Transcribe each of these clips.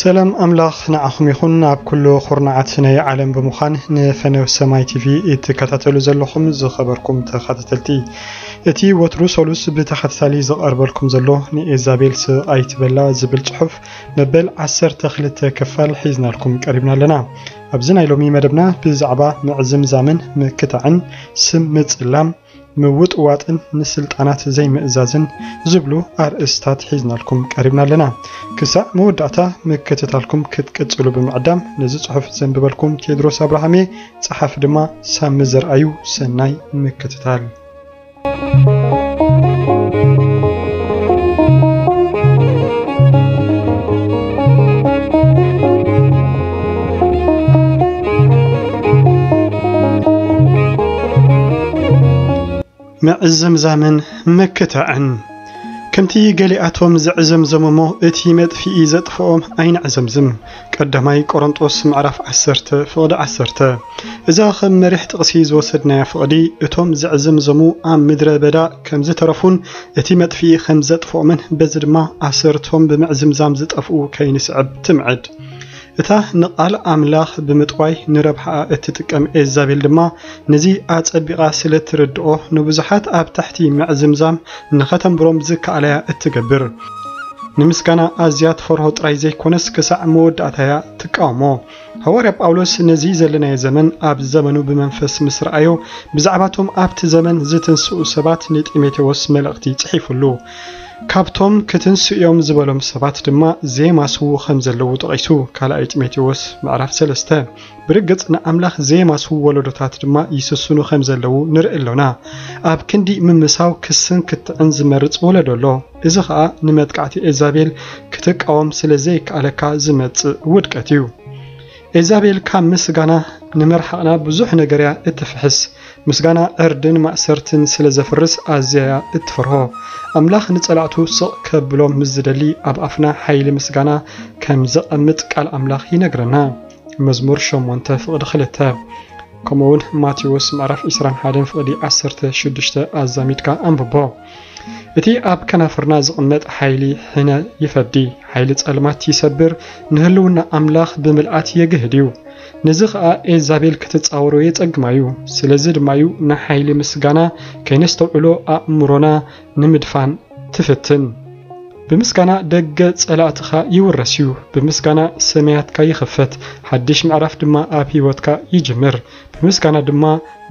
ሰላም ኣምላኽ ንዓኹም ይኹን ኣብ ኩሉ ኩርናዓት ናይ ዓለም ብምዃን ንፈነው ሰማይ ቲቪ እትከታተሉ ዘለኹም ዝኸበርኩም ተኸታተልቲ እቲ ወትሩ ሰሉስ ብተኸታታሊ ዝቐርበልኩም ዘሎ ንኤዛቤል ስቕ ኣይትበላ ዝብል ፅሑፍ መበል 12 ክፋል ሒዝናልኩም ቀሪብና ኣለና ኣብዚ ናይ ሎሚ መደብና ብዛዕባ ምዕዝምዛምን ምክታዕን ስም ምፅላም ምውጥዋጥን ንስልጣናት ዘይምእዛዝን ዝብሉ ኣርእስታት ሒዝናልኩም ቀሪብና ኣለና። ክሳዕ መወዳእታ ምክትታልኩም ክትቅፅሉ ብምዕዳም ነዚ ፅሑፍ ዘንብበልኩም ቴድሮስ ኣብርሃሜ ፀሓፍ ድማ ሳሚ ዘርኣዩ ሰናይ ምክትታል ምዕዝምዛምን ምክታዕን ከምቲ ገሊኣቶም ዝዕዘምዘመሞ እቲ መጥፊኢ ዘጥፍኦም ኣይንዕዘምዝም ቀዳማይ ቆሮንጦስ ምዕራፍ 10 ፍቕዲ 10 እዛ ከም መሪሕ ጥቕሲ ዝወሰድናያ ፍቕዲ እቶም ዝዕዘምዘሙ ኣብ ምድረ በዳ ከም ዝተረፉን እቲ መጥፊኢ ከም ዘጥፍኦምን በዚ ድማ ኣሰርቶም ብምዕዝምዛም ዝጠፍኡ ከይንስዕብ ትምዕድ እታ ንቓል ኣምላኽ ብምጥዋይ ንረብሓኣ እትጥቀም ኤዛቤል ድማ ነዚ ኣጸቢቓ ስለ ትርድኦ ንብዙሓት ኣብ ታሕቲ ምዕዝምዛም ንኸተንብሮም ዝከኣለያ እትገብር። ንምስጋና ኣዝያ ትፈርሆ ጥራይ ዘይኮነስ ክሳዕ መወዳእታያ ትቃወሞ። ሃዋርያ ጳውሎስ ነዚ ዘለናዮ ዘመን ኣብ ዘመኑ ብመንፈስ ምስ ረኣዮ ብዛዕባቶም ኣብቲ ዘመን ዝትንስኡ ሰባት ንጢሞቴዎስ መልእኽቲ ጽሒፉሉ ካብቶም ክትንስኦም ዝበሎም ሰባት ድማ ዘየማስዉ ከም ዘለዉ ጠቒሱ ካልኣይ ጢሞቴዎስ ምዕራፍ 3 ብርግጽ ንኣምላኽ ዘየማስዉ ወለዶታት ድማ ይስስኑ ከም ዘለዉ ንርኢ ኣሎና ኣብ ክንዲ ምምሳው ክስን ክትዕን ዝመርጽ ወለዶ ኣሎ። እዚ ከዓ ንመጥቃዕቲ ኤዛቤል ክትቃወም ስለ ዘይከኣለካ ዝመጽእ ውድቀት እዩ። ኤዛቤል ካብ ምስጋና ንመርሓቕና ብዙሕ ነገር እያ እትፍሕስ። ምስጋና ዕርድን ማእሰርትን ስለ ዘፍርስ ኣዝያ እትፈርሆ። ኣምላኽ ንጸላእቱ ስቕ ከብሎም ምስ ዝደሊ ኣብ ኣፍና ሓይሊ ምስጋና ከም ዘቐምጥ ቃል ኣምላኽ ይነግረና። መዝሙር 8 ፍቕዲ 2 ከምኡውን ማቴዎስ ምዕራፍ 21 ፍቕዲ 16 ኣዛሚድካ ኣንብቦ። እቲ ኣብ ከናፍርና ዝቕመጥ ሓይሊ ሕነ ይፈዲ። ሓይሊ ጸልማት ይሰብር። ንህልውና ኣምላኽ ብምልኣት የግህድ እዩ ነዚ ከዓ ኤዛቤል ክትፃወሮ የፀግማ እዩ ስለዚ ድማ እዩ ንሓይሊ ምስጋና ከይነስተውዕሎ ኣእምሮና ንምድፋን ትፍትን። ብምስጋና ደገ ጸላእትኻ ይውረስ እዩ። ብምስጋና ሰማያትካ ይኽፈት። ሓድሽ ምዕራፍ ድማ ኣብ ሂወትካ ይጅምር። ብምስጋና ድማ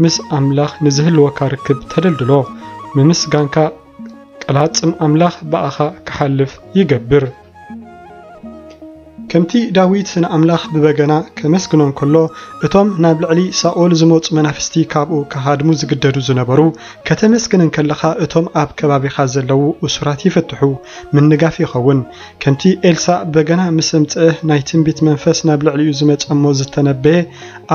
ምስ ኣምላኽ ንዝህልወካ ርክብ ተደልድሎ። ብምስጋንካ ቀላጽም ኣምላኽ በኣኻ ክሓልፍ ይገብር ከምቲ ዳዊት ንኣምላኽ ብበገና ከመስግኖ እንከሎ እቶም ናብ ልዕሊ ሳኦል ዝመፁ መናፍስቲ ካብኡ ካሃድሙ ዝግደዱ ዝነበሩ ከተመስግን ከለኻ እቶም ኣብ ከባቢኻ ዘለው እሱራት ይፍትሑ። ምንጋፍ ይኸውን። ከምቲ ኤልሳዕ በገና ምስ ምፅእ ናይ ትንቢት መንፈስ ናብ ልዕሊኡ ዝመፀሞ ዝተነበየ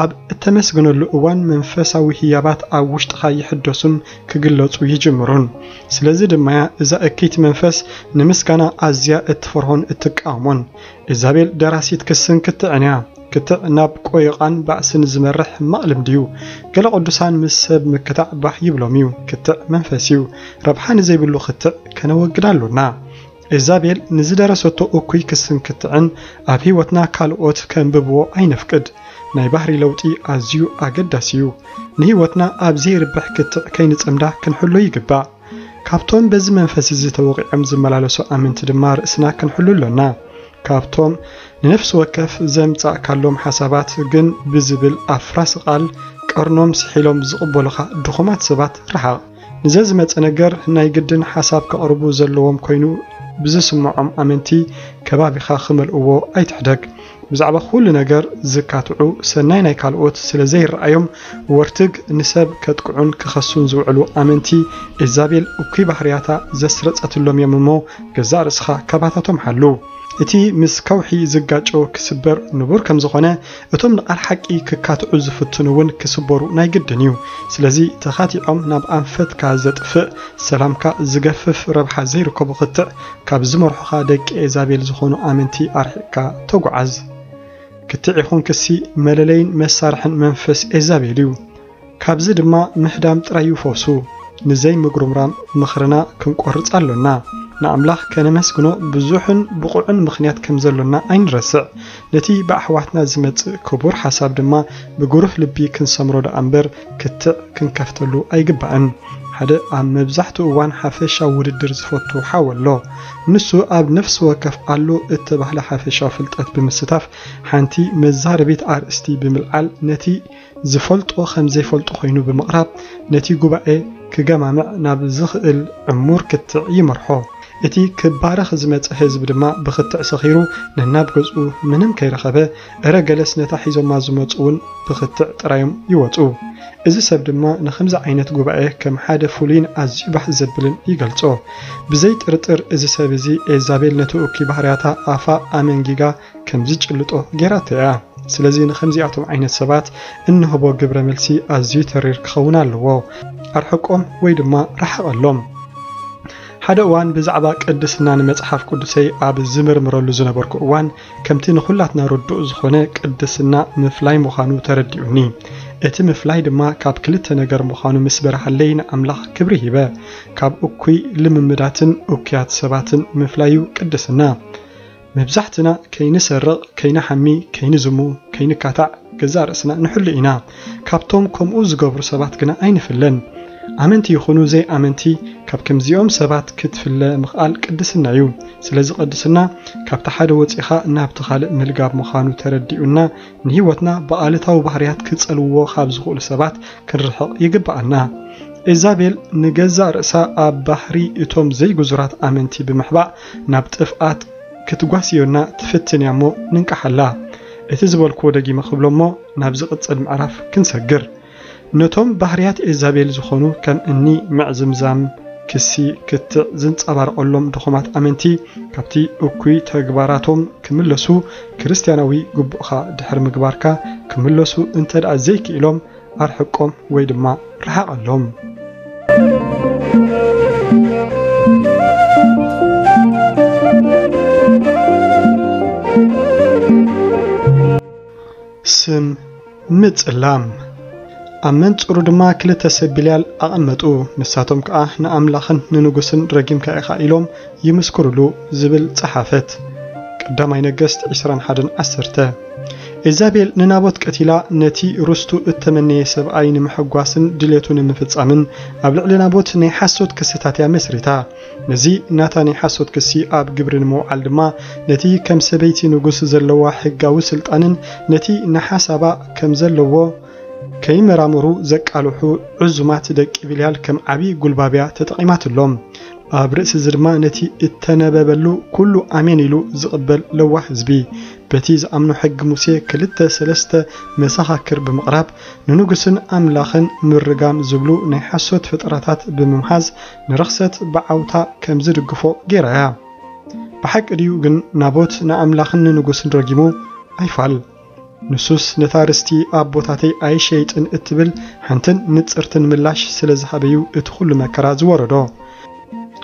ኣብ እተመስግነሉ እዋን መንፈሳዊ ህያባት ኣብ ውሽጥኻ ይሕደሱን ክግለፁ ይጅምሩን። ስለዚ ድማ እዛ እኪት መንፈስ ንምስጋና ኣዝያ እትፈርሆን እትቃወሞን ኤዛቤል ደራሲት ክስን ክትዕን እያ ክትዕ ናብ ቆይቓን ባእስን ዝመርሕ ሕማቕ ልምዲ እዩ። ገለ ቅዱሳን ምስ ሰብ ምክታዕ ባህ ይብሎም እዩ። ክትዕ መንፈስ እዩ። ረብሓ ንዘይብሉ ክትዕ ከነወግድ ኣሎና ኤዛቤል ንዝደረሰቶ እኩይ ክስን ክትዕን ኣብ ሂወትና ካልኦት ከንብብዎ ኣይነፍቅድ። ናይ ባህሪ ለውጢ ኣዝዩ ኣገዳሲ እዩ። ንሂወትና ኣብ ዘይርብሕ ክትዕ ከይንፅምዳ ክንሕሎ ይግባእ። ካብቶም በዚ መንፈስ እዚ ተወቂዖም ዝመላለሱ ኣመንቲ ድማ ርእስና ክንሕሉ ኣሎና ካብቶም ንነፍሲ ወከፍ ዘምጻእካሎም ሓሳባት ግን ብዝብል ኣፍራስ ቓል ቀርኖም ስሒሎም ዝቕበሉኻ ድኹማት ሰባት ረሓቕ። ንዘ ዝመፀ ነገር ናይ ግድን ሓሳብ ከቕርቡ ዘለዎም ኮይኑ ብዝስምዖም ኣመንቲ ከባቢኻ ክመልእዎ ኣይትሕደግ። ብዛዕባ ኩሉ ነገር ዝካትዑ ሰናይ ናይ ካልኦት ስለ ዘይረኣዮም ወርትግ ንሰብ ከጥቅዑን ክኸሱን ዝውዕሉ ኣመንቲ ኤዛቤል እኩይ ባህርያታ ዘስረፀትሎም እዮም እሞ ገዛእ ርእስኻ ከባታቶም ሓሉ እቲ ምስ ከውሒ ዝጋጮ ክስበር ንቡር ከም ዝኾነ እቶም ንቓል ሓቂ ክካትዑ ዝፍትኑ እውን ክስበሩ ናይ ግድን እዩ። ስለዚ ተኻቲዖም ናብ ኣንፈትካ ዘጥፍእ ሰላምካ ዝገፍፍ ረብሓ ዘይርከቡ ክትዕ ካብ ዝመርሑኻ ደቂ ኤዛቤል ዝኾኑ ኣመንቲ ኣርሒቕካ ተጓዓዝ። ክትዕ ይኹን ክሲ መለለይን መሳርሕን መንፈስ ኤዛቤል እዩ። ካብዚ ድማ ምሕዳም ጥራይ ይፈሱ። ንዘይ ምጉርምራም ምኽርና ክንቆርፅ ኣሎና ንኣምላኽ ከነመስግኖ ብዙሕን ብቑዕን ምኽንያት ከም ዘሎና ኣይንረስዕ ነቲ ብኣሕዋትና ዝመጽእ ክቡር ሓሳብ ድማ ብጉሩህ ልቢ ክንሰምሮ ዳኣ እምበር ክትዕ ክንከፍተሉ ኣይግባእን ሓደ ኣብ መብዛሕትኡ እዋን ሓፈሻዊ ውድድር ዝፈቱ ሓው ኣሎ ንሱ ኣብ ነፍሲ ወከፍ ኣሎ እተባህለ ሓፈሻዊ ፍልጠት ብምስታፍ ሓንቲ መዛረቤት ኣርእስቲ ብምልዓል ነቲ ዝፈልጦ ከም ዘይፈልጦ ኮይኑ ብምቕራብ ነቲ ጉባኤ ክገማምዕ ናብ ዝኽእል ዕሙር ክትዕ ይመርሖ እቲ ክባረኽ ዝመፀ ህዝቢ ድማ ብክትዕ ሰኺሩ ነናብ ገጹ ምንም ከይረኸበ እረ ገለስ ነታ ሒዞማ ዝመፁ እውን ብክትዕ ጥራዮም ይወፁ እዚ ሰብ ድማ ንከምዚ ዓይነት ጉባኤ ከም ሓደ ፍሉይን ኣዝዩ ባህ ዘብልን ይገልጾ። ብዘይ ጥርጥር እዚ ሰብ እዚ ኤዛቤል ነቲ እኩይ ባህርያታ ኣፋ ኣመንጊጋ ከም ዝጭልጦ ጌራቶ እያ። ስለዚ ንከምዚኣቶም ዓይነት ሰባት እንህቦ ግብረ መልሲ ኣዝዩ ተሪር ክኸውን ኣለዎ። ኣርሕቆም ወይ ድማ ራሕቐሎም ሓደ እዋን ብዛዕባ ቅድስና ንመፅሓፍ ቅዱሰይ ኣብ ዝምርምረሉ ዝነበርኩ እዋን ከምቲ ንኩላትና ርዱእ ዝኾነ ቅድስና ምፍላይ ምዃኑ ተረዲኡኒ። እቲ ምፍላይ ድማ ካብ ክልተ ነገር ምዃኑ ምስ በረሃለይ ንኣምላኽ ክብሪ ሂበ ካብ እኩይ ልምምዳትን እኩያት ሰባትን ምፍላዩ ቅድስና። መብዛሕትና ከይንሰርቕ ከይንሓሚ ከይንዝሙ ከይንካታዕ ገዛ ርእስና ንሕሉ ኢና። ካብቶም ከምኡ ዝገብሩ ሰባት ግና ኣይንፍለን ኣመንቲ ይኹኑ ዘይ ኣመንቲ ካብ ከምዚኦም ሰባት ክትፍለ ምኽኣል ቅድስና እዩ። ስለዚ ቅድስና ካብቲ ሓደ ወፂኻ ናብቲ ካልእ ምልጋብ ምዃኑ ተረዲኡና ንሂወትና ብኣለታዊ ባህርያት ክጸልዎ ካብ ዝኽእሉ ሰባት ክንርሕቕ ይግባአና ኤዛቤል ንገዛእ ርእሳ ኣብ ባህሪ እቶም ዘይጉዙራት ኣመንቲ ብምሕባእ ናብ ጥፍኣት ክትጓስዮና ትፍትን እያ እሞ ንንቃሓላ እቲ ዝበልክዎ ደጊመ ክብሎ እሞ ናብ ዝቕጽል ምዕራፍ ክንሰግር ነቶም ባህርያት ኤዛቤል ዝኾኑ ከም እኒ ምዕዝምዛም ክሲ ክትዕ ዝንጸባርቐሎም ድኹማት ኣመንቲ ካብቲ እኩይ ተግባራቶም ክምለሱ ክርስትያናዊ ግቡእኻ ድሕሪ ምግባርካ ክምለሱ እንተ ደኣ ዘይክኢሎም ኣርሕቆም ወይ ድማ ረሓቐሎም። ስም ምጽላም ኣብ መንጽሩ ድማ ክልተ ሰብ ቢልያል ኣቐመጡ። ንሳቶም ከዓ ንኣምላኽን ንንጉስን ረጊምካ ኢኻ ኢሎም ይምስክርሉ ዝብል ጸሓፈት ቀዳማይ ነገሥት 21 ኤዛቤል ንናቦት ቀቲላ ነቲ ርስቱ እተመነየ ሰብኣይ ንምሕጓስን ድሌቱ ንምፍጻምን ኣብ ልዕሊ ናቦት ናይ ሓሶት ክስታት እያ መስሪታ ነዚ ናታ ናይ ሓሶት ክሲ ኣብ ግብሪ ንምውዓል ድማ ነቲ ከም ሰበይቲ ንጉስ ዘለዋ ሕጋዊ ስልጣንን ነቲ ናሓሳባ ከም ዘለዎ ከይመራምሩ ዘቃልሑ ዕዙማት ደቂ ቢልያል ከም ዓብዪ ጉልባብያ ተጠቒማትሎም። ኣብ ርእሲ እዚ ድማ ነቲ እተነበበሉ ኩሉ ኣሜን ኢሉ ዝቕበል ለዋህ ህዝቢ። በቲ ዝኣምኖ ሕጊ ሙሴ ክልተ ሰለስተ መሰኻክር ብምቕራብ ንንጉስን ኣምላኽን ምርጋም ዝብሉ ናይ ሓሶት ፍጥረታት ብምምሃዝ ንረኽሰት ብዓውታ ከም ዝድግፎ ጌራያ ብሓቂ ድዩ ግን ናቦት ንኣምላኽን ንንጉስን ረጊሙ ኣይፋል ንሱስ ነታ ርስቲ ኣብ ቦታተይ ኣይሸይጥን እትብል ሓንትን ንጽርትን ምላሽ ስለ ዝሃበዩ እቲ ኩሉ መከራ ዝወረዶ።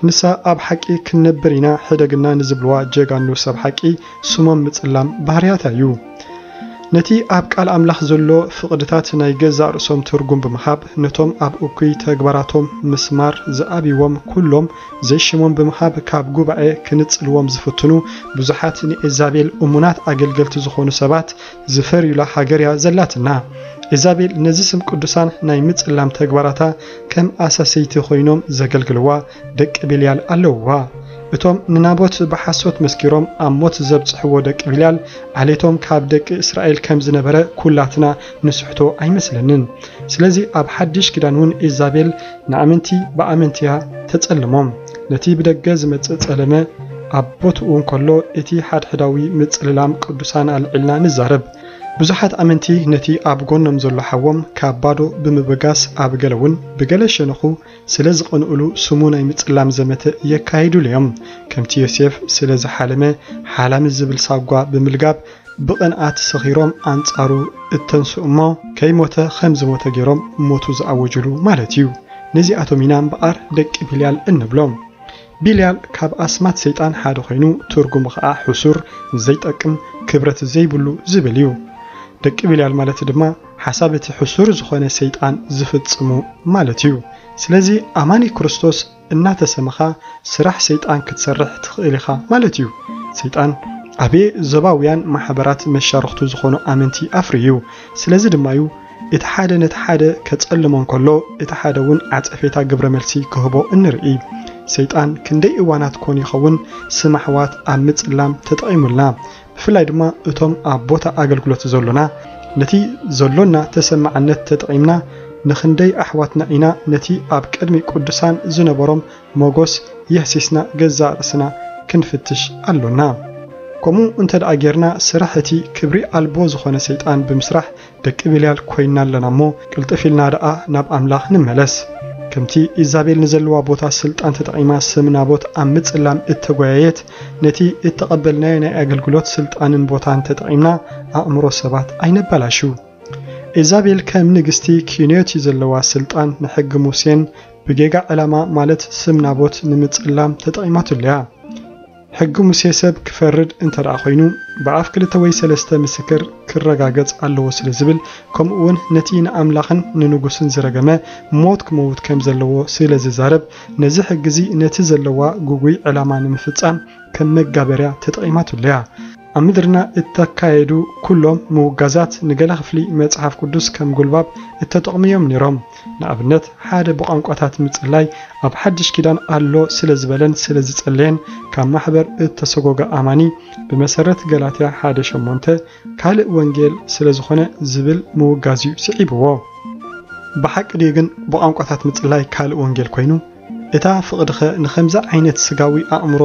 ንሳ ኣብ ሓቂ ክንነብር ኢና ሕደግና ንዝብልዋ ጀጋኑ ሰብ ሓቂ ስሞም ምጽላም ባህርያት እዩ ነቲ ኣብ ቃል ኣምላኽ ዘሎ ፍቕድታት ናይ ገዛእ ርእሶም ትርጉም ብምሃብ ነቶም ኣብ እኩይ ተግባራቶም ምስማር ዝኣብይዎም ኩሎም ዘይሽሞም ብምሃብ ካብ ጉባኤ ክንጽልዎም ዝፍትኑ ብዙሓት ንኤዛቤል እሙናት ኣገልገልቲ ዝኾኑ ሰባት ዝፈርዩላ ሃገር እያ ዘላትና። ኤዛቤል ነዚ ስም ቅዱሳን ናይ ምጽላም ተግባራታ ከም ኣሳሰይቲ ኮይኖም ዘገልግልዋ ደቂ ቤልያል ኣለውዋ እቶም ንናቦት ብሓሶት መስኪሮም ኣብ ሞት ዘብጽሕዎ ደቂ ቢልያል ዓሌቶም ካብ ደቂ እስራኤል ከም ዝነበረ ኩላትና ንስሕቶ ኣይመስለንን። ስለዚ ኣብ ሓድሽ ኪዳን እውን ኤዛቤል ንኣመንቲ ብኣመንቲያ ተጸልሞም። ነቲ ብደገ ዝመጽእ ጸለመ ኣብ ቦትኡ እንከሎ እቲ ሓድሕዳዊ ምጽልላም ቅዱሳን ኣልዒልና ንዛረብ ብዙሓት ኣመንቲ ነቲ ኣብ ጎኖም ዘሎ ሓዎም ካብ ባዶ ብምብጋስ ኣብ ገለ እውን ብገለ ሸነኹ ስለ ዝቐንኡሉ ስሙ ናይ ምጽላም ዘመተ የካይዱሉ እዮም። ከምቲ ዮሴፍ ስለ ዝሓለመ ሓላሚ ዝብል ሳጓ ብምልጋብ ብቕንኣት ሰኺሮም ኣንጻሩ እተንስኡ እሞ ከይሞተ ከም ዝሞተ ገይሮም ሞቱ ዝኣወጅሉ ማለት እዩ። ነዚኣቶም ኢና እምበኣር ደቂ ቢልያል እንብሎም። ቢልያል ካብ ኣስማት ሰይጣን ሓደ ኮይኑ ትርጉሙ ከዓ ሕሱር ዘይጠቅም ክብረት ዘይብሉ ዝብል እዩ ደቂ ቢልያል ማለት ድማ ሓሳብ እቲ ሕሱር ዝኾነ ሰይጣን ዝፍጽሙ ማለት እዩ። ስለዚ ኣማኒ ክርስቶስ እናተሰመኻ ስራሕ ሰይጣን ክትሰርሕ ትኽእል ኢኻ ማለት እዩ። ሰይጣን ኣብየ ዞባውያን ማሕበራት መሻርክቱ ዝኾኑ ኣመንቲ ኣፍርዩ። ስለዚ ድማ እዩ እቲ ሓደ ነቲ ሓደ ከጸልሞ እንከሎ እቲ ሓደ እውን ዓጸፌታ ግብረ መልሲ ክህቦ እንርኢ። ሰይጣን ክንደይ እዋናት ኮን ይኸውን? ስም ኣሕዋት ኣብ ምጽላም ተጠቒሙልና ብፍላይ ድማ እቶም ኣብ ቦታ ኣገልግሎት ዘሎና ነቲ ዘሎና ተሰማዓነት ተጠቒምና ንክንደይ ኣሕዋትና ኢና ነቲ ኣብ ቅድሚ ቅዱሳን ዝነበሮም ሞጎስ የህሲስና ገዛ ርእስና ክንፍትሽ ኣሎና ከምኡ እንተ ደኣ ጌርና ስራሕ እቲ ክብሪ ኣልቦ ዝኾነ ሰይጣን ብምስራሕ ደቂ ብልያል ኮይና ኣለና እሞ ቅልጥፍ ኢልና ደኣ ናብ ኣምላኽ ንመለስ ከምቲ ኢዛቤል ንዘለዋ ቦታ ስልጣን ተጠቒማ ስም ናቦት ኣብ ምጽላም እተጓየየት ነቲ እተቐበልናዮ ናይ ኣገልግሎት ስልጣንን ቦታን ተጠቒምና ኣእምሮ ሰባት ኣይነበላሹ ኢዛቤል ከም ንግስቲ ኪንዮቲ ዘለዋ ስልጣን ንሕጊ ሙሴን ብጌጋ ዕላማ ማለት ስም ናቦት ንምጽላም ተጠቒማትለያ ሕጊ ሙሴ ሰብ ክፈርድ እንተ ደኣ ኮይኑ ብኣፍ ክልተ ወይ ሰለስተ ምስክር ክረጋገጽ ኣለዎ ስለ ዝብል ከምኡ እውን ነቲ ንኣምላኽን ንንጉስን ዝረገመ ሞት ክመውት ከም ዘለዎ ስለ ዝዛረብ ነዚ ሕጊ እዚ ነቲ ዘለዋ ጉጉይ ዕላማ ንምፍጻም ከም መጋበርያ ተጠቒማትለያ ኣብ ምድርና እተካየዱ ኩሎም ምውጋዛት ንገለ ክፍሊ መጽሓፍ ቅዱስ ከም ጉልባብ እተጠቕምዮም ነይሮም። ንኣብነት ሓደ ብቋንቋታት ምጽላይ ኣብ ሓድሽ ኪዳን ኣሎ ስለ ዝበለን ስለ ዝጸለየን ካብ ማሕበር እተሰጎገ ኣማኒ ብመሰረት ገላትያ 1:8 ካልእ ወንጌል ስለ ዝኾነ ዝብል ምውጋዝ እዩ ስዒብዎ። ብሓቂ ድዩ ግን ብቋንቋታት ምጽላይ ካልእ ወንጌል ኮይኑ እታ ፍቕድኸ ንኸምዚ ዓይነት ስጋዊ ኣእምሮ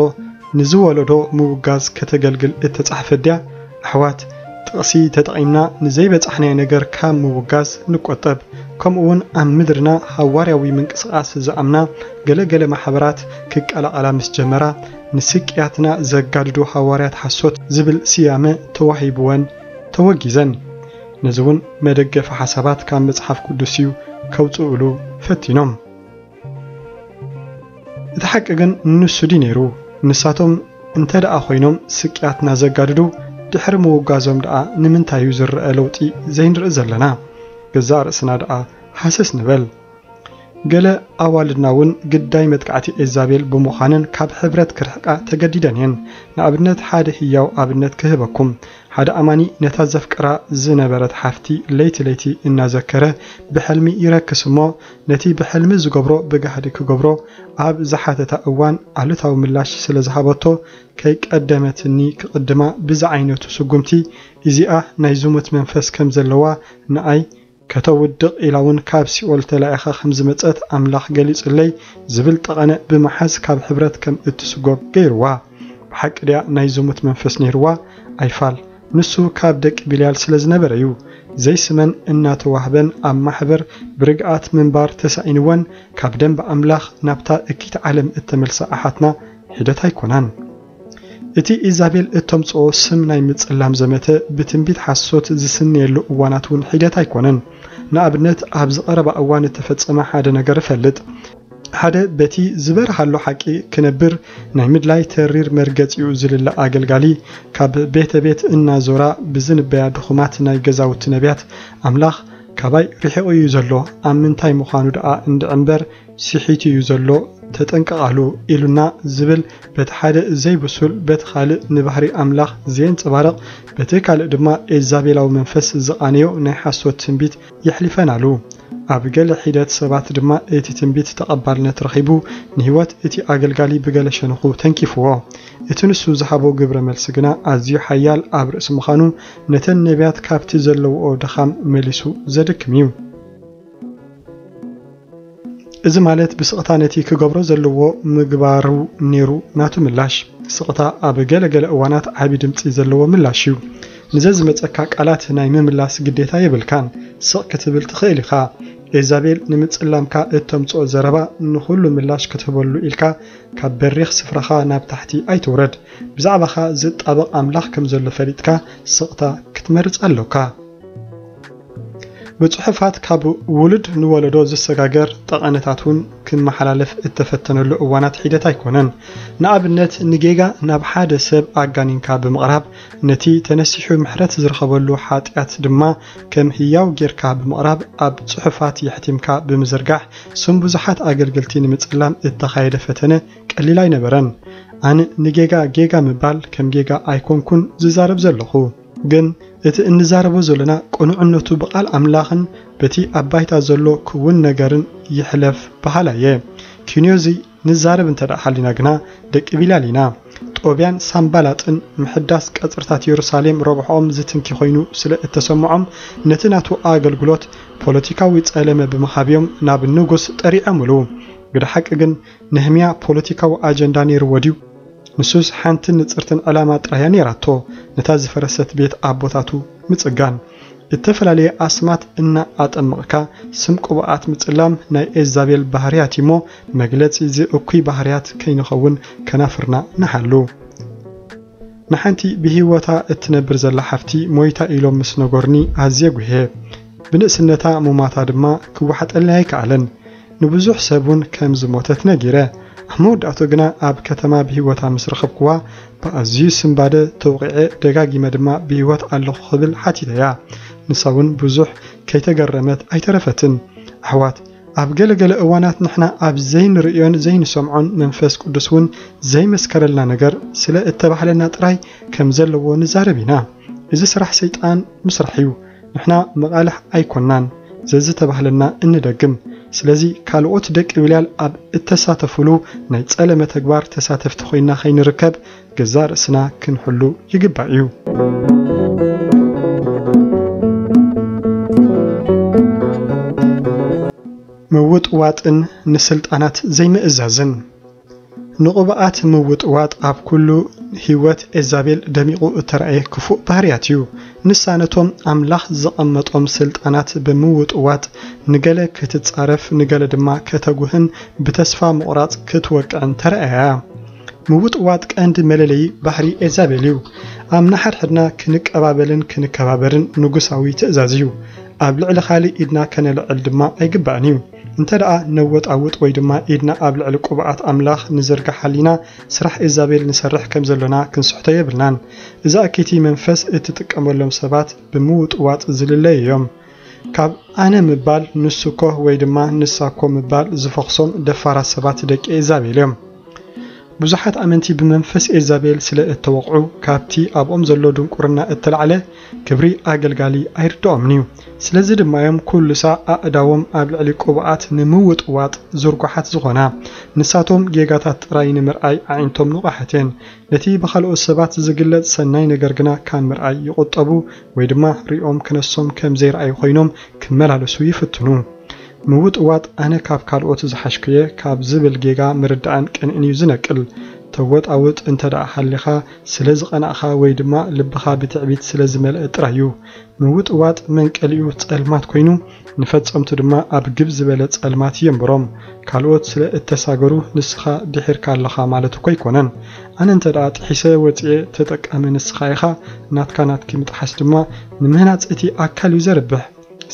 ንዝወለዶ ምውጋዝ ከተገልግል እተጻሕፈ ድያ ኣሕዋት ጥቕሲ ተጠቒምና ንዘይበጻሕናዮ ነገር ካብ ምውጋዝ ንቆጠብ። ከምኡ እውን ኣብ ምድርና ሃዋርያዊ ምንቅስቓስ ዝኣምና ገለገለ ማሕበራት ክቀላቐላ ምስ ጀመራ ንስቅያትና ዘጋድዱ ሃዋርያት ሓሶት ዝብል ስያመ ተዋሂብወን ተወጊዘን። ነዚ እውን መደገፊ ሓሳባት ካብ መጽሓፍ ቅዱስ እዩ ከውፅኡሉ ፈቲኖም። እቲ ሓቂ ግን ንሱ ዲ ነይሩ ንሳቶም እንተ ደኣ ኮይኖም ስቅያትና ዘጋድዱ ድሕሪ ምውጋዞም ደኣ ንምንታይ እዩ ዝረአ ለውጢ ዘይንርኢ ዘለና? ገዛ ርእስና ደኣ ሓሰስ ንበል። ገለ ኣዋልድና እውን ግዳይ መጥቃዕቲ ኤዛቤል ብምዃነን ካብ ሕብረት ክርሕቃ ተገዲደን እየን። ንኣብነት ሓደ ህያው ኣብነት ክህበኩም ሓደ ኣማኒ ነታ ዘፍቅራ ዝነበረት ሓፍቲ ለይቲ ለይቲ እናዘከረ ብሕልሚ ይረክስ እሞ ነቲ ብሕልሚ ዝገብሮ ብጋህዲ ክገብሮ ኣብ ዝሓተታ እዋን ኣሉታዊ ምላሽ ስለ ዝሃበቶ ከይቀደመትኒ ክቕድማ ብዛ ዓይነቱ ስጉምቲ እዚኣ ናይ ዝሙት መንፈስ ከም ዘለዋ ንኣይ ከተውድቕ ኢላ እውን ካብ ሲኦል ተላኢኻ ከም ዝመፀት ኣምላኽ ገሊጹለይ ዝብል ጠቐነ ብመሓዝ ካብ ሕብረት ከም እትስጎብ ገይርዋ። ብሓቂ ድያ ናይ ዝሙት መንፈስ ነይርዋ? ኣይፋል ንሱ ካብ ደቂ ቢልያል ስለ ዝነበረ እዩ። ዘይስመን እናተዋህበን ኣብ ማሕበር ብርግኣት ምንባር ተሳኢንወን ካብ ደንቢ ኣምላኽ ናብታ እኪት ዓለም እተመልሳ ኣሓትና ሒደት ኣይኮናን። እቲ ኢዛቤል እተምፅኦ ስም ናይ ምጽላም ዘመተ ብትንቢት ሓሶት ዝስነየሉ እዋናት እውን ሒደት ኣይኮነን። ንኣብነት ኣብ ዝቐረባ እዋን እተፈጸመ ሓደ ነገር እፈልጥ ሓደ በቲ ዝበረሃሎ ሓቂ ክነብር ናይ ምድላይ ተሪር መርገፂኡ ዝልለ ኣገልጋሊ ካብ ቤተ ቤት እናዞራ ብዝንበያ ድኹማት ናይ ገዛውቲ ነቢያት ኣምላኽ ካባይ ርሒቑ እዩ ዘሎ። ኣብ ምንታይ ምዃኑ ደኣ እንድዕምበር ስሒቱ እዩ ዘሎ። ተጠንቀቓሉ ኢሉና ዝብል በቲ ሓደ ዘይብሱል በቲ ካልእ ንባህሪ ኣምላኽ ዘየንፀባረቕ በቲ ካልእ ድማ ኤዛቤላዊ መንፈስ ዝቓነዮ ናይ ሓሶት ትንቢት የሕሊፈናሉ ኣብ ገለ ሒደት ሰባት ድማ እቲ ትንቢት ተቐባልነት ረኺቡ ንህይወት እቲ ኣገልጋሊ ብገለ ሸንኹ ተንኪፍዎ። እቲ ንሱ ዝሃቦ ግብረ መልሲ ግና ኣዝዩ ሓያል ኣብ ርእሲ ምዃኑ ነተን ነቢያት ካብቲ ዘለውኦ ድኻም መሊሱ ዘድክም እዩ። እዚ ማለት ብስቕታ ነቲ ክገብሮ ዘለዎ ምግባሩ ነይሩ ናቱ ምላሽ። ስቕታ ኣብ ገለገለ እዋናት ዓቢ ድምፂ ዘለዎ ምላሽ እዩ። ንዘ ዝመፀካ ቃላት ናይ ምምላስ ግዴታ የብልካን ስቕ ክትብል ትኽእል ኢኻ ኤዛቤል ንምጽላምካ እተምፅኦ ዘረባ ንኹሉ ምላሽ ክትህበሉ ኢልካ ካብ በሪኽ ስፍራኻ ናብ ታሕቲ ኣይትውረድ ብዛዕባኻ ዝጣበቕ ኣምላኽ ከም ዘሎ ፈሊጥካ ስቕታ ክትመርፅ ኣለካ ብጽሑፋት ካብ ውሉድ ንወለዶ ዝሰጋገር ጠቐነታት እውን ክመሓላለፍ እተፈተነሉ እዋናት ሒደት ኣይኮነን። ንኣብነት ንጌጋ ናብ ሓደ ሰብ ኣጋኒንካ ብምቕራብ ነቲ ተነሲሑ ምሕረት ዝረኸበሉ ሓጢኣት ድማ ከም ህያው ጌርካ ብምቕራብ ኣብ ጽሑፋት የሕቲምካ ብምዝርጋሕ ስም ብዙሓት ኣገልግልቲ ንምጽላም እተኻየደ ፈተነ ቀሊል ኣይነበረን። ኣነ ንጌጋ ጌጋ ምባል ከም ጌጋ ኣይኮንኩን ዝዛረብ ዘለኹ ግን እቲ እንዛረቦ ዘለና ቁኑዕነቱ ብቓል ኣምላኽን በቲ ኣብ ባይታ ዘሎ ክውን ነገርን ይሕለፍ ባህላ እየ። ኪንዮዚ ንዛረብ እንተ ደኣ ሓሊና ግና ደቂ ቢላል ኢና። ጦብያን ሳምባላጥን ምሕዳስ ቀጽርታት ኢየሩሳሌም ረብሖኦም ዝትንኪ ኮይኑ ስለ እተሰምዖም ነቲ ናቱ ኣገልግሎት ፖለቲካዊ ጸለመ ብምኻብዮም ናብ ንጉስ ጠሪዖምሉ ግድሓቂ ግን ነህምያ ፖለቲካዊ ኣጀንዳ ነይርዎ ድዩ ንሱስ ሓንቲን ንጽርትን ዕላማ ጥራያ ነይራቶ። ነታ ዝፈረሰት ቤት ኣቦታቱ ምጽጋን። እተፈላለየ ኣስማት እና ኣጠምቕካ ስም ቅቡኣት ምጽላም ናይ ኤዛቤል ባህርያት እሞ መግለጺ እዚ እኩይ ባህርያት ከይንኸውን ከናፍርና ንሓሉ ንሓንቲ ብህይወታ እትነብር ዘላ ሓፍቲ ሞይታ ኢሎም ምስ ነገርኒ ኣዝየ ጉሄ ብንእስነታ ሙማታ ድማ ክወሓጠልና ኣይከኣለን ንብዙሕ ሰብ እውን ከም ዝሞተት ነጊረ። ኣብ መወዳእቱ ግና ኣብ ከተማ ብህይወታ ምስ ረኸብክዋ ብኣዝዩ ስምባደ ተውቂዐ ደጋጊመ ድማ ብህይወት ኣለኹ ክብል ሓቲተያ። ንሳ እውን ብዙሕ ከይተገረመት ኣይተረፈትን። ኣሕዋት ኣብ ገለገለ እዋናት ንሕና ኣብ ዘይንርእዮን ዘይንሰምዖን መንፈስ ቅዱስ እውን ዘይመስከረልና ነገር ስለ እተባህለና ጥራይ ከም ዘለዎ ንዛረብ ኢና። እዚ ስራሕ ሰይጣን ምስራሕ እዩ። ንሕና መቓልሕ ኣይኮናን። ዘዝተባህለና እንደግም ስለዚ ካልኦት ደቂ ብልያል ኣብ እተሳተፍሉ ናይ ጸለመ ተግባር ተሳተፍቲ ኮይና ከይንርከብ ገዛ ርእስና ክንሕሉ ይግባእ እዩ። ምውጥዋጥን ንስልጣናት ዘይምእዛዝን ንቕብኣት ምውጥዋጥ ኣብ ኩሉ ህይወት ኤዛቤል ደሚቑ እተረእየ ክፉእ ባህርያት እዩ። ንሳ ነቶም ኣምላኽ ዘቐመጦም ስልጣናት ብምውጥዋጥ ንገለ ክትጻረፍ ንገለ ድማ ከተጉህን ብተስፋ ምቑራጽ ክትወቅዕን ተረእያ ምውጥዋጥ ቀንዲ መለለይ ባህሪ ኤዛቤል እዩ። ኣብ ናሓድሕድና ክንቀባበልን ክንከባበርን ንጉሳዊ ትእዛዝ እዩ። ኣብ ልዕሊ ካሊእ ኢድና ከነልዕል ድማ ኣይግባእን እዩ እንተ ደኣ ነወጣውጥ ወይ ድማ ኢድና ኣብ ልዕሊ ቅብኣት ኣምላኽ ንዝርጋሕ ሓሊና ስራሕ ኤዛቤል ንሰርሕ ከም ዘለና ክንስሕቶ የብልናን። እዚ ኣኬቲ መንፈስ እትጥቀመሎም ሰባት ብምውጥዋጥ ዝልለይ እዮም። ካብ ኣነ ምባል ንሱኮ ወይ ድማ ንሳኮ ምባል ዝፈኽሶም ደፋራት ሰባት ደቂ ኤዛቤል እዮም ብዙሓት ኣመንቲ ብመንፈስ ኤዛቤል ስለ እተወቕዑ ካብቲ ኣብኦም ዘሎ ድንቁርና እተላዕለ ክብሪ ኣገልጋሊ ኣይርድኦምን እዩ። ስለዚ ድማ እዮም ኩሉሳ ኣእዳዎም ኣብ ልዕሊ ቁብኣት ንምውጥዋጥ ዝርጓሓት ዝኾና። ንሳቶም ጌጋታት ጥራይ ንምርኣይ ኣዒንቶም ንቑሓት ነቲ ብካልኦት ሰባት ዝግለጽ ሰናይ ነገር ግና ካብ ምርኣይ ይቁጠቡ ወይ ድማ ሪኦም ክነሶም ከም ዘይረኣዩ ኮይኖም ክመላለሱ ይፍትኑ ምውጥዋጥ ኣነ ካብ ካልኦት ዝሓሽክየ ካብ ዝብል ጌጋ ምርዳእን ቅንዕን እዩ ዝነቅል። ተወጣውጥ እንተ ደኣ ሃሊኻ ስለ ዝቐናእኻ ወይ ድማ ልብኻ ብትዕቢት ስለ ዝመልአ ጥራይ እዩ። ምውጥዋጥ መንቀሊኡ ጸልማት ኮይኑ ንፈጸምቱ ድማ ኣብ ግብ ዝበለ ጸልማት የንብሮም ካልኦት ስለ እተሳገሩ ንስኻ ድሒርካ ኣለኻ ማለት እኮ ኣይኮነን። ኣነ እንተ ደኣ ጥሒሰ ወፂኤ ተጠቃሚ ንስኻ ኢኻ። ናትካ ናትኪ ምጥሓስ ድማ ንምህናፅ እቲ ኣካል እዩ ዘርብሕ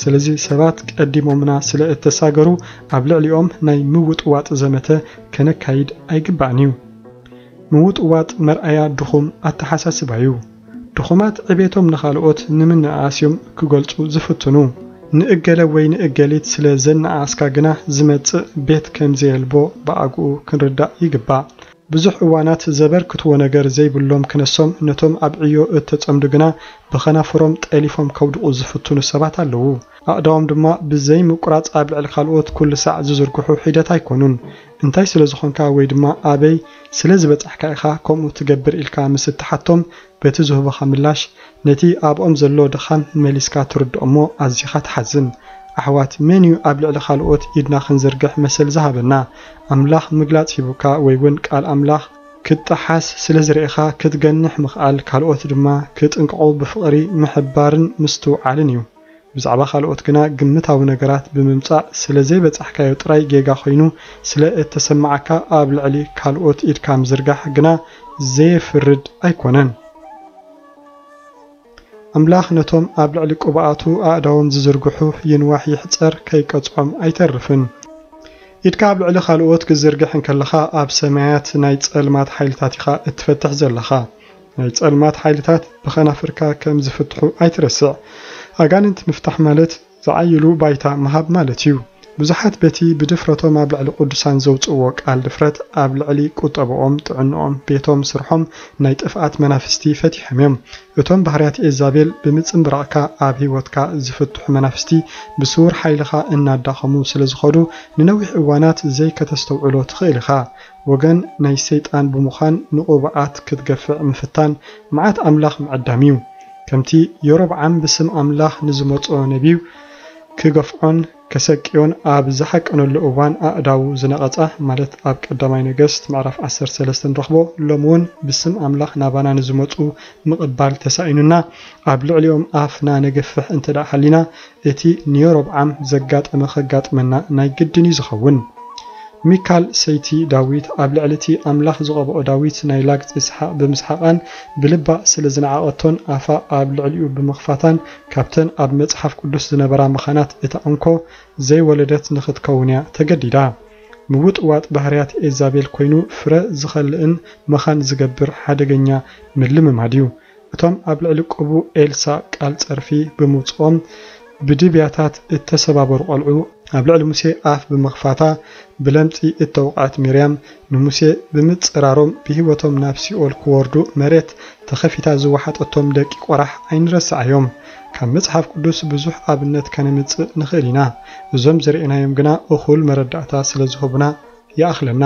ስለዚ ሰባት ቀዲሞምና ስለ እተሳገሩ ኣብ ልዕሊኦም ናይ ምውጥዋጥ ዘመተ ከነካይድ ኣይግባእን እዩ ምውጥዋጥ መርኣያ ድኹም ኣተሓሳስባ እዩ ድኹማት ዕቤቶም ንኻልኦት ንምንኣስዮም ክገልጹ ዝፍትኑ። ንእገለ ወይ ንእገሊት ስለ ዘነኣስካ ግና ዝመጽእ ቤት ከምዘየልቦ ብኣግኡ ክንርዳእ ይግባእ ብዙሕ እዋናት ዘበርክትዎ ነገር ዘይብሎም ክነሶም ነቶም ኣብ ዕዮ እተጸምዱ ግና ብኸናፍሮም ጠሊፎም ከውድቑ ዝፍትኑ ሰባት ኣለዉ። ኣእዳዎም ድማ ብዘይ ምቁራጽ ኣብ ልዕሊ ካልኦት ኩሉ ሳዕ ዝዝርግሑ ሒደት ኣይኮኑን። እንታይ ስለ ዝኾንካ ወይ ድማ ኣበይ ስለ ዝበጻሕካ ኢኻ ከምኡ ትገብር ኢልካ ምስ እትሓቶም በቲ ዝህቦኻ ምላሽ ነቲ ኣብኦም ዘሎ ድኻም መሊስካ ትርድኦ እሞ ኣዝኻ ትሓዝን ኣሕዋት መን እዩ ኣብ ልዕሊ ካልኦት ኢድና ክንዝርግሕ መሰል ዝሃበና? ኣምላኽ ምግላጽ ሂቡካ ወይ እውን ቃል ኣምላኽ ክትጠሓስ ስለ ዝርኢኻ ክትገንሕ ምኽኣል ካልኦት ድማ ክጥንቅቑ ብፍቕሪ ምሕባርን ምስትውዓልን እዩ። ብዛዕባ ካልኦት ግና ግምታዊ ነገራት ብምምጻእ ስለ ዘይበጻሕካዮ ጥራይ ጌጋ ኮይኑ ስለ እተሰማዓካ ኣብ ልዕሊ ካልኦት ኢድካ ምዝርጋሕ ግና ዘየፍርድ ኣይኮነን ኣምላኽ ነቶም ኣብ ልዕሊ ቁብኣቱ ኣእዳዎም ዝዝርግሑ ይንዋሕ ይሕፀር ከይቀጽዖም ኣይተርፍን። ኢድካ ኣብ ልዕሊ ካልኦት ክዝርግሕ እንከለኻ ኣብ ሰማያት ናይ ጸልማት ሓይልታት ኢኻ እትፈትሕ ዘለኻ። ናይ ጸልማት ሓይልታት ብኸናፍርካ ከም ዝፍትሑ ኣይትረስዕ። ኣጋንንት ምፍታሕ ማለት ዝዓይሉ ባይታ ምሃብ ማለት እዩ ብዙሓት በቲ ብድፍረቶም ኣብ ልዕሊ ቅዱሳን ዘውፅዎ ቃል ድፍረት ኣብ ልዕሊ ቁጠብኦም ጥዕንኦም ቤቶም ስርሖም ናይ ጥፍኣት መናፍስቲ ፈቲሖም እዮም። እቶም ባህርያት ኤዛቤል ብምፅምብራቕካ ኣብ ሂወትካ ዝፍትሑ መናፍስቲ ብስውር ሓይልኻ እናዳኸሙ ስለ ዝኸዱ ንነዊሕ እዋናት ዘይከተስተውዕሎ ትኽእል ኢኻ። ወገን ናይ ሰይጣን ብምዃን ንቑብኣት ክትገፍዕ ምፍታን መዓት ኣምላኽ ምዕዳም እዩ። ከምቲ የሮብዓም ብስም ኣምላኽ ንዝመፆ ነቢዩ ክገፍዖን ከሰቂዮን ኣብ ዝሓቀነሉ እዋን ኣእዳው ዝነቐፃ ማለት ኣብ ቀዳማይ ነገስት ምዕራፍ 13 ንረኽቦ ሎሚ እውን ብስም ኣምላኽ ናባና ንዝመፁ ምቕባል ተሳኢኑና ኣብ ልዕሊኦም ኣፍና ነገፍሕ እንተዳ ሓሊና እቲ ንየሮብዓም ዘጋጠመ ከጋጥመና ናይ ግድን እዩ ዝኸውን ሚካል ሰይቲ ዳዊት ኣብ ልዕሊ እቲ ኣምላኽ ዝቐብኦ ዳዊት ናይ ላግፂ ስሓቅ ብምስሓቃን ብልባ ስለ ዝነዓቐቶን ኣፋ ኣብ ልዕሊኡ ብምኽፋታን ካብተን ኣብ መፅሓፍ ቅዱስ ዝነበራ መኻናት እታ እንኮ ዘይወለደት ንኽትከውን እያ ተገዲዳ። ምውጥዋጥ ባህርያት ኤዛቤል ኮይኑ ፍረ ዝኸልእን መኻን ዝገብር ሓደገኛ ምልምማድ እዩ። እቶም ኣብ ልዕሊ ቅቡእ ኤልሳ ቃል ፀርፊ ብምውፅኦም ብድብያታት እተሰባበሩ ቆልዑ ኣብ ልዕሊ ሙሴ ኣፍ ብምኽፋታ ብለምፂ እተውቃት ሚርያም ንሙሴ ብምፅራሮም ብሂወቶም ናብ ሲኦል ክወርዱ መሬት ተኸፊታ ዝወሓጠቶም ደቂ ቆራሕ ኣይንረስዓዮም ካብ መፅሓፍ ቅዱስ ብዙሕ ኣብነት ከነምፅእ ንኽእል ኢና። እዞም ዝርአናዮም ግና እኹል መረዳእታ ስለ ዝህቡና ይኣኽለና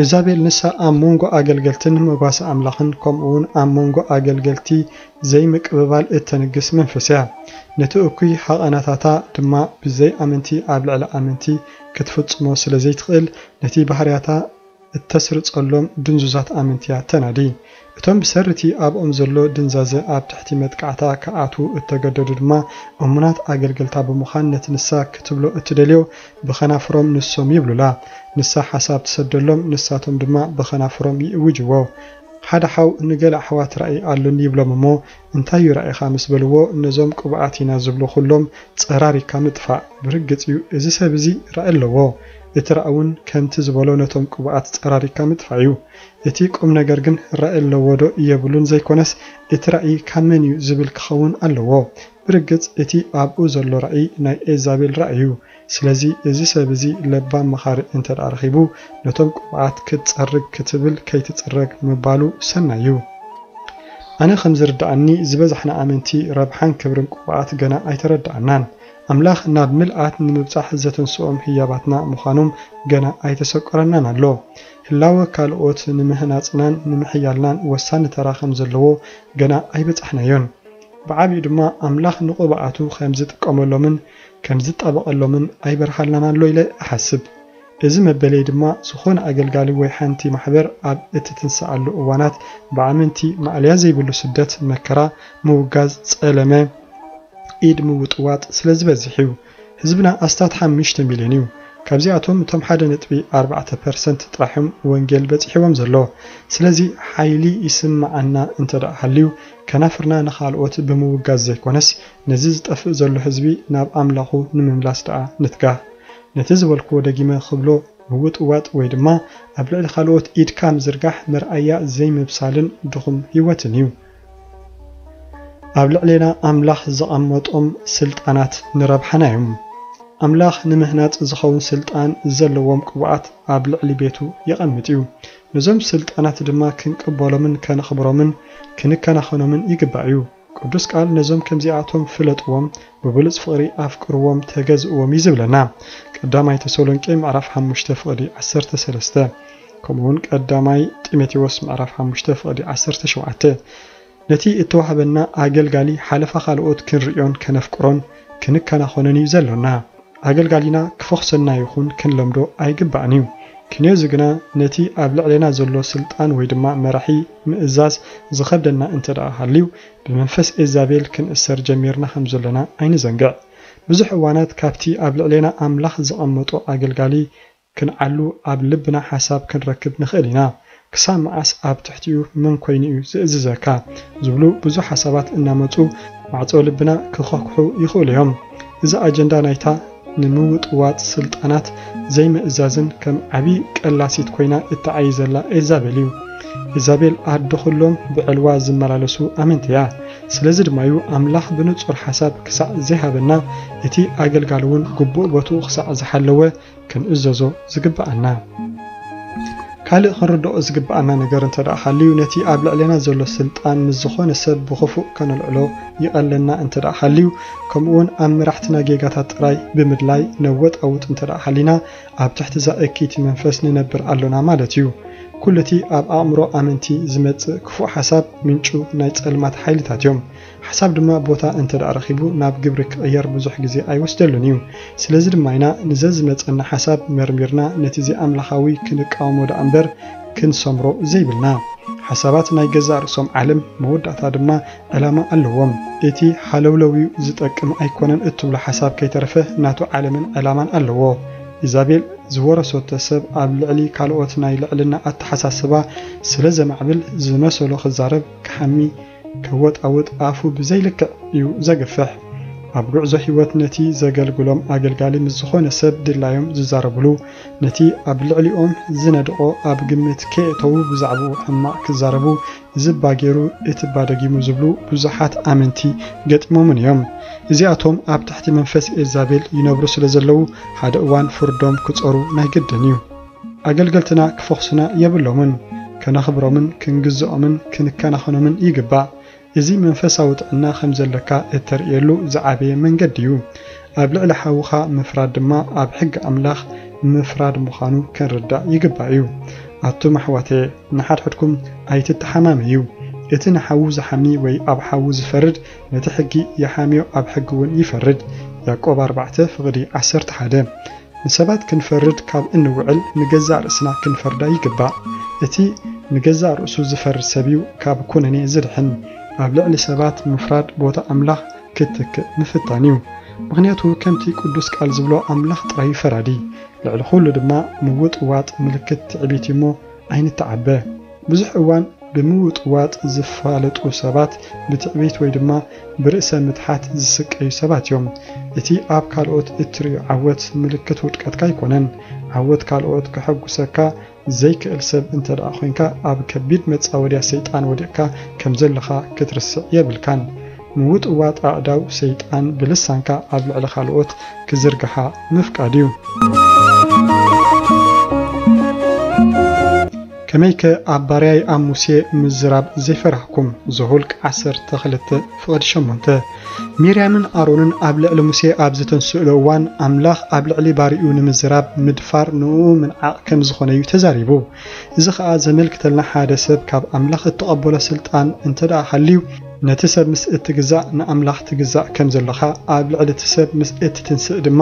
ኤዛቤል ንሳ ኣብ መንጎ ኣገልገልትን መጓሲ ኣምላኽን ከምኡውን ኣብ መንጎ ኣገልገልቲ ዘይምቅብባል እተንግስ መንፈስ እያ ነቲ እኩይ ሓቐናታታ ድማ ብዘይ ኣመንቲ ኣብ ልዕሊ ኣመንቲ ክትፍጽሞ ስለ ዘይትኽእል ነቲ ባህርያታ እተስርጸሎም ድንዙዛት ኣመንትያ ተናዲ። እቶም ብሰርቲ ኣብኦም ዘሎ ድንዛዘ ኣብ ትሕቲ መጥቃዕታ ከኣትዉ እተገደዱ ድማ እሙናት ኣገልገልታ ብምዃን ነቲ ንሳ ክትብሎ እትደልዮ ብኸናፍሮም ንሶም ይብሉላ። ንሳ ሓሳብ ትሰደሎም ንሳቶም ድማ ብኸናፍሮም ይእውጅዎ። ሓደ ሓው ንገለ ኣሕዋት ራእይ ኣሎኒ ይብሎም እሞ እንታይ እዩ ራእይኻ ምስ በልዎ ነዞም ቅብኣት ኢና ዝብሉ ኩሎም ፀራሪካ ምጥፋእ ብርግፅ እዩ። እዚ ሰብ እዚ ራእይ ኣለዎ እቲ እውን ከምቲ ዝበሎ ነቶም ቅብኣት ፀራሪካ ምጥፋእ እዩ እቲ ቁም ነገር ግን ራእይ ኣለዎ ዶ እየብሉን? ዘይኮነስ እቲ ራእይ ካብ መን እዩ ዝብል ክኸውን ኣለዎ። ብርግፅ እቲ ኣብኡ ዘሎ ራእይ ናይ ኤዛቤል ራእይ እዩ ስለዚ እዚ ሰብ እዚ ለባም መኻሪ እንተ ረኺቡ ነቶም ቅብኣት ክትፀርግ ክትብል ከይትፅረግ ምባሉ ሰናይ እዩ። ኣነ ከም ዝርዳእኒ ዝበዛሕና ኣመንቲ ረብሓን ክብርን ቅብኣት ገና ኣይተረዳእናን ኣምላኽ ናብ ምልኣት ንምብፃሕ ዘተንስኦም ህያባትና ምዃኖም ገና ኣይተሰቆረናን ኣሎ ህላወ ካልኦት ንምህናፅናን ንምሕያልናን ወሳኒ ተራ ከም ዘለዎ ገና ኣይበፃሕናዮን ብዓብዩ ድማ ኣምላኽ ንቕብኣቱ ከም ዝጥቀመሎምን ከም ዝጣበቐሎምን ኣይበርሃልናን ኣሎ ኢለ ኣሓስብ እዚ መበለይ ድማ ዝኾነ ኣገልጋሊ ወይ ሓንቲ ማሕበር ኣብ እትትንስኣሉ እዋናት ብኣመንቲ ማዕልያ ዘይብሉ ስደት መከራ ምውጋዝ ፀለመ ኢድ ምውጥዋጥ። ስለ ዝበዝሕ እዩ ህዝብና ኣስታት 5 ሚልዮን እዩ። ካብዚኣቶም እቶም 1.4 percent ጥራሖም ወንጌል በፂሕዎም ዘሎ። ስለዚ ሓይሊ ይስማዓና እንተ ደኣ ሃልዩ ከናፍርና ንኻልኦት ብምውጋዝ ዘይኮነስ ነዚ ዝጠፍእ ዘሎ ህዝቢ ናብ ኣምላኹ ንምምላስ ደኣ ንትጋህ ነቲ ዝበልክዎ ደጊመ ክብሎ ምውጥዋጥ ወይ ድማ ኣብ ልዕሊ ካልኦት ኢድካ ምዝርጋሕ መርኣያ ዘይምብሳልን ድኹም ህይወትን እዩ ኣብ ልዕልና ኣምላኽ ዘቐመጦም ስልጣናት ንረብሓና እዮም። ኣምላኽ ንምህናፅ ዝኸውን ስልጣን ዘለዎም ቅብኣት ኣብ ልዕሊ ቤቱ ይቐምጥ እዩ። ነዞም ስልጣናት ድማ ክንቅበሎምን ከነኽብሮምን ክንከናኸኖምን ይግባእ እዩ። ቅዱስ ቃል ነዞም ከምዚኣቶም ፍለጥዎም ብብሉፅ ፍቕሪ ኣፍቅርዎም ተገዝእዎም እዩ ዝብለና። ቀዳማይ ተሰሎንቄ ምዕራፍ 5 ፍቕዲ 13 ከምኡውን ቀዳማይ ጢሞቴዎስ ምዕራፍ 5 ፍቕዲ 17 ነቲ እተዋህበና ኣገልጋሊ ሓለፋ ካልኦት ክንርዮን ከነፍቅሮን ክንከናኸኖን እዩ ዘሎና። ኣገልጋሊና ክፈኽሰና ይኹን ክንለምዶ ኣይግባእን እዩ። ክንዮ ዝግና ነቲ ኣብ ልዕልና ዘሎ ስልጣን ወይ ድማ መራሒ ምእዛዝ ዝኸብደና እንተ ደኣ ሃልዩ ብመንፈስ ኤዛቤል ክንእሰር ጀሚርና ከም ዘለና ኣይንዘንግዕ። ብዙሕ እዋናት ካብቲ ኣብ ልዕልና ኣምላኽ ዘቐመጦ ኣገልጋሊ ክንዓሉ ኣብ ልብና ሓሳብ ክንረክብ ንኽእል ኢና ክሳብ መዓስ ኣብ ትሕቲኡ መን ኮይኑ እዩ ዝእዝዘካ? ዝብሉ ብዙሕ ሓሳባት እናመፁ ማዕፆ ልብና ክኸኩሑ ይኽእሉ እዮም። እዚ ኣጀንዳ ናይታ ንምውጥዋጥ ስልጣናት ዘይምእዛዝን ከም ዓብዪ ቀላሲት ኮይና እተዓይ ዘላ ኤዛቤል እዩ። ኢዛቤል ኣዶ ኩሎም ብዕልዋ ዝመላለሱ ኣመንቲ እያ። ስለዚ ድማ እዩ ኣምላኽ ብንጹር ሓሳብ ክሳዕ ዘይሃበና እቲ ኣገልጋሊ እውን ግቡእ ቦትኡ ክሳዕ ዝሓለወ ክንእዘዞ ዝግብኣና ካልእ ክንርድኦ ዝግብኣና ነገር እንተ ደኣ ሃልዩ ነቲ ኣብ ልዕልና ዘሎ ስልጣን ምስ ዝኾነ ሰብ ብኽፉእ ከነልዕሎ ይቐለና እንተ ደኣ ሃልዩ ከምኡውን ኣብ መራሕትና ጌጋታት ጥራይ ብምድላይ ነወጣውጥ እንተ ደኣ ሃሊና ኣብ ትሕቲ ዛእኪቲ መንፈስ ንነብር ኣሎና ማለት እዩ። ኩሉ እቲ ኣብ ኣእምሮ ኣመንቲ ዝመፅእ ክፉእ ሓሳብ ምንጩ ናይ ጸልማት ሓይልታት እዮም ሓሳብ ድማ ቦታ እንተ ደኣ ረኺቡ ናብ ግብሪ ክቕየር ብዙሕ ግዜ ኣይወስደሉን እዩ። ስለዚ ድማ ኢና ንዘ ዝመፀና ሓሳብ መርሚርና ነቲ ዘይኣምላኻዊ ክንቃወሞ ዳ እምበር ክንሰምሮ ዘይብልና። ሓሳባት ናይ ገዛእ ርእሶም ዓለም መወዳእታ ድማ ዕላማ ኣለዎም። እቲ ሃለውለዊኡ ዝጠቅም ኣይኮነን እትብሎ ሓሳብ ከይተረፈ ናቱ ዓለምን ዕላማን ኣለዎ። ኢዛቤል ዝወረሰቶ ሰብ ኣብ ልዕሊ ካልኦት ናይ ልዕልና ኣተሓሳስባ ስለ ዘማዕብል ዝመሰሎ ክዛረብ ክሓሚ ከወጣውጥ ኣፉ ብዘይልክዕ እዩ ዘገፍሕ ኣብ ጉዕዞ ህይወት ነቲ ዘገልግሎም ኣገልጋሊ ምስ ዝኾነ ሰብ ድላዮም ዝዛረብሉ ነቲ ኣብ ልዕሊኦም ዝነድቆ ኣብ ግምት ከእተዉ ብዛዕባኡ ሕማቕ ክዛረቡ ዝባ ገይሩ እቲ ባደጊሙ ዝብሉ ብዙሓት ኣመንቲ ገጢሞምን እዮም። እዚኣቶም ኣብ ትሕቲ መንፈስ ኤዛቤል ይነብሩ ስለ ዘለዉ ሓደ እዋን ፍርዶም ክፀሩ ናይ ግድን እዩ። ኣገልገልትና ክፈኽሱና የብሎምን ከነኽብሮምን ክንግዝኦምን ክንከናኸኖምን ይግባእ እዚ መንፈሳዊ ጥዕና ከም ዘለካ እተርእየሉ ዝዓበየ መንገዲ እዩ። ኣብ ልዕሊ ሓዉኻ ምፍራድ ድማ ኣብ ሕጊ ኣምላኽ ምፍራድ ምዃኑ ክንርዳእ ይግባእ እዩ። ኣቱም ኣሕዋተየ ንሓድሕድኩም ኣይትተሓማም እዩ። እቲ ንሓዉ ዝሓሚ ወይ ኣብ ሓዉ ዝፈርድ ነቲ ሕጊ የሓምዮ ኣብ ሕጊ እውን ይፈርድ። ያዕቆብ 4 ፍቕዲ 11 ንሰባት ክንፈርድ ካብ እንውዕል ንገዛእ ርእስና ክንፈርዳ ይግባእ። እቲ ንገዛእ ርእሱ ዝፈርድ ሰብ እዩ ካብ ኩነኔ ዝድሕን ኣብ ልዕሊ ሰባት ምፍራድ ቦታ ኣምላኽ ክትክእ ምፍታን እዩ። ምክንያቱ ከምቲ ቅዱስ ቃል ዝብሎ ኣምላኽ ጥራይ ፈራዲ ልዕሊ ኩሉ ድማ ምውጥዋጥ ምልክት ትዕቢት እሞ ኣይንተዓበ ብዙሕ እዋን ብምውጥዋጥ ዝፋለጡ ሰባት ብትዕቢት ወይ ድማ ብርእሰ ምትሓት ዝስቀዩ ሰባት እዮም። እቲ ኣብ ካልኦት እትርእዮ ዓወት ምልክት ውድቀትካ ኣይኮነን ዓወት ካልኦት ክሐጉሰካ ዘይክእል ሰብ እንተ ደኣ ኮንካ ኣብ ከቢድ መፃወድያ ሰይጣን ወዲቕካ ከም ዘለኻ ክትርስዕ የብልካን። ምውጥዋጥ ኣእዳው ሰይጣን ብልሳንካ ኣብ ልዕሊ ካልኦት ክዝርግሓ ምፍቃድ እዩ ከመይከ ኣብ ባርያይ ኣብ ሙሴ ምዝራብ ዘይፈራህኩም ዘሁልቅ 12 ፍቕዲ 8 ሚርያምን ኣሮንን ኣብ ልዕሊ ሙሴ ኣብ ዝተንስእሎ እዋን ኣምላኽ ኣብ ልዕሊ ባሪኡ ንምዝራብ ምድፋር ንኡ ምንዓቕ ከም ዝኾነ እዩ ተዛሪቡ። እዚ ከዓ ዘመልክተልና ሓደ ሰብ ካብ ኣምላኽ እተቐበሎ ስልጣን እንተ ደኣ ሃልዩ ነቲ ሰብ ምስ እትግዛእ ንኣምላኽ ትግዛእ ከም ዘለኻ ኣብ ልዕሊ እቲ ሰብ ምስ እትትንስእ ድማ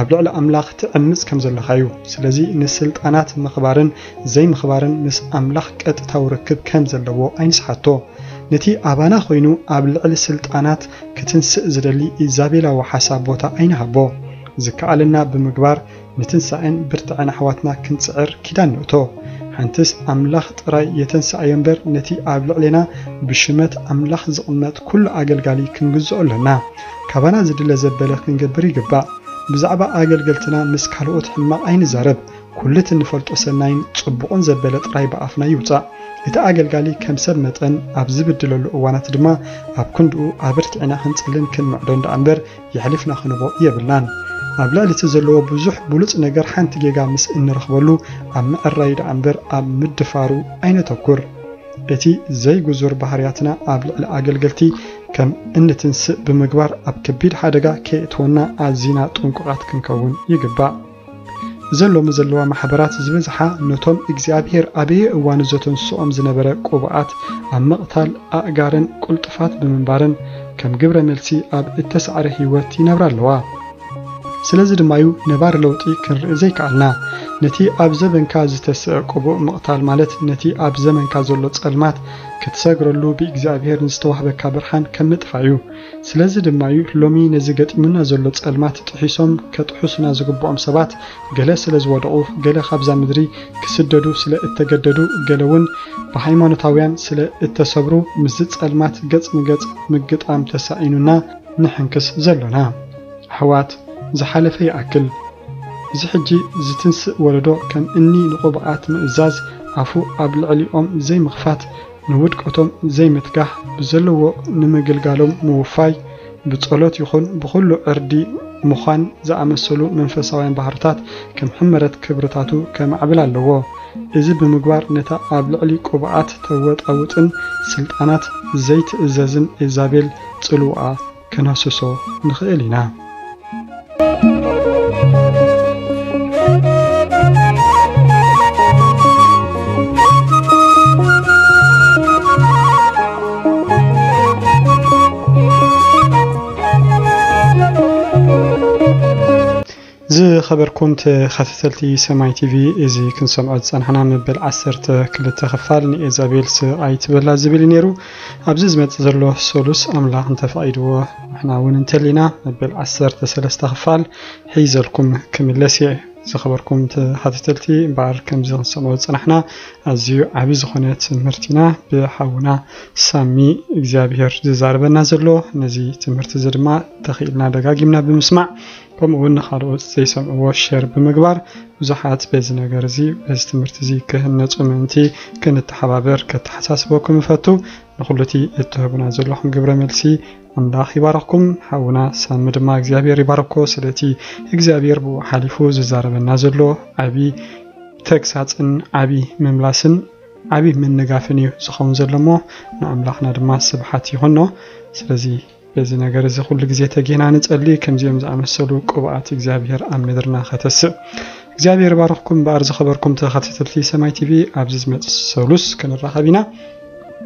ኣብ ልዕሊ ኣምላኽ ትዕምፅ ከም ዘለኻ እዩ። ስለዚ ንስልጣናት ምኽባርን ዘይምኽባርን ምስ ኣምላኽ ቀጥታዊ ርክብ ከም ዘለዎ ኣይንስሓቶ። ነቲ ኣባና ኮይኑ ኣብ ልዕሊ ስልጣናት ክትንስእ ዝደሊ ኢዛቤላዊ ሓሳብ ቦታ ኣይንሃቦ። ዝከኣለና ብምግባር ንትንሳኤን ብርትዕን ኣሕዋትና ክንፅዕር ኪዳን ንእቶ ሓንትስ ኣምላኽ ጥራይ የተንስኣዮ እምበር ነቲ ኣብ ልዕልና ብሽመት ኣምላኽ ዝቕመጥ ኩሉ ኣገልጋሊ ክንግዝኦ ኣለና። ካባና ዝድለ ዘበለ ክንገብር ይግባእ። ብዛዕባ ኣገልገልትና ምስ ካልኦት ሕማቕ ኣይንዛረብ። ኩሉ እቲ እንፈልጦ ሰናይን ጽቡቕን ዘበለ ጥራይ ብኣፍና ይውፃእ። እቲ ኣገልጋሊ ከም ሰብ መጠን ኣብ ዝብድለሉ እዋናት ድማ ኣብ ክንድኡ ኣበርቲዕና ክንጽልን ክንምዕዶ እንዳ እምበር የሕሊፍና ክንቦ የብልናን ኣብ ልዕሊ እቲ ዘለዎ ብዙሕ ብሉፅ ነገር ሓንቲ ጌጋ ምስ እንረኽበሉ ኣብ ምዕራይ ዳ እምበር ኣብ ምድፋሩ ኣይነተኩር እቲ ዘይጉዙር ባህርያትና ኣብ ልዕሊ ኣገልገልቲ ከም እንትንስእ ብምግባር ኣብ ከቢድ ሓደጋ ከእትወና ኣዝና ጥንቁቓት ክንከውን ይግባእ። ዘሎሚ ዘለዋ ማሕበራት ዝበዝሓ ነቶም እግዚኣብሔር ኣበየ እዋን ዘተንስኦም ዝነበረ ቁብኣት ኣብ ምቕታል ኣእጋርን ቁልጥፋት ብምንባርን ከም ግብረ መልሲ ኣብ እተሰዓረ ህይወት ይነብራ ኣለዋ ስለዚ ድማ እዩ ነባሪ ለውጢ ክንርኢ ዘይከኣልና። ነቲ ኣብ ዘበንካ ዝተስአ ቅቡእ ምቕታል ማለት ነቲ ኣብ ዘመንካ ዘሎ ጸልማት ክትሰግረሉ ብእግዚኣብሔር ንዝተዋህበካ ብርሃን ከም ምጥፋእ እዩ። ስለዚ ድማ እዩ ሎሚ ነዚ ገጢሙና ዘሎ ጸልማት ጥሒሶም ከጥሑሱና ዝግብኦም ሰባት ገለ ስለ ዝወደቑ ገለ ካብዛ ምድሪ ክስደዱ ስለ እተገደዱ ገለ እውን ብሃይማኖታውያን ስለ እተሰብሩ ምዝ ጸልማት ገጽ ንገጽ ምግጣም ተሳኢኑና ንሕንክስ ዘሎና። ኣሕዋት ዝሓለፈ ይኣክል። እዚ ሕጂ ዝትንስእ ወለዶ ከም እኒ ንቑብኣት ምእዛዝ ኣፉ ኣብ ልዕሊኦም ዘይምኽፋት ንውድቀቶም ዘይምትጋህ ብዘለዎ ንምግልጋሎም ምውፋይ ብጸሎት ይኹን ብኩሉ ዕርዲ ምዃን ዝኣመሰሉ መንፈሳውያን ባህርታት ከም ሕመረት ክብርታቱ ከማዕብል ኣለዎ። እዚ ብምግባር ነታ ኣብ ልዕሊ ቁብኣት ተወጣውጥን ስልጣናት ዘይትእዘዝን ኤዛቤል ጽልውኣ ከነስሶ ንኽእል ኢና Thank you. ዝኸበርኩም ተኸታተልቲ ሰማይ ቲቪ እዚ ክንሰምዖ ዝፀናሕና መበል 12 ክፋል ንኤዛቤል ስቃይ ትበላ ዝብል ነይሩ። ኣብዚ ዝመፅእ ዘሎ ሰሉስ ኣምላኽ እንተፈቒድዎ ንሕና እውን እንተሃሊና መበል 13 ክፋል ሒዘልኩም ክምለስ እየ። ዝኸበርኩም ተኸታተልቲ እምበር ከምዚ ክንሰምዖ ዝፀናሕና ኣዝዩ ዓብዪ ዝኾነ ትምህርቲ ኢና። ብሓውና ሳሚ እግዚኣብሔር ዝዛረበና ዘሎ ነዚ ትምህርቲ እዚ ድማ ተኽኢልና ደጋጊምና ብምስማዕ ከምኡ እውን ንካልኦት ዘይሰምዕዎ ሸር ብምግባር ብዙሓት በዚ ነገር እዚ በዚ ትምህርቲ እዚ ክህነፁ ምእንቲ ክንተሓባበር ከተሓሳስበኩም ይፈቱ ንኩሉቲ እትህቡና ዘለኹም ግብረ መልሲ ኣምላኽ ይባረኽኩም ሓውና ሳሚ ድማ እግዚኣብሔር ይባረኮ ስለቲ እግዚኣብሔር ብኡ ሓሊፉ ዝዛረበና ዘሎ ዓብዪ ተግሳፅን ዓብዪ ምምላስን ዓብዪ ምንጋፍን እዩ ዝኸውን ዘሎ ሞ ንኣምላኽና ድማ ስብሓት ይኹኖ ስለዚ በዚ ነገር እዚ ኩሉ ግዜ ተጊና ንጸሊ ከምዚኦም ዝኣመሰሉ ቅብኣት እግዚኣብሔር ኣብ ምድርና ከተስእ እግዚኣብሔር ባረኽኩም በኣር ዝኸበርኩም ተኸታተልቲ ሰማይ ቲቪ ኣብዚ ዝመፅእ ሰሉስ ክንራኸብ ኢና።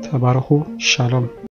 ተባረኹ ሻሎም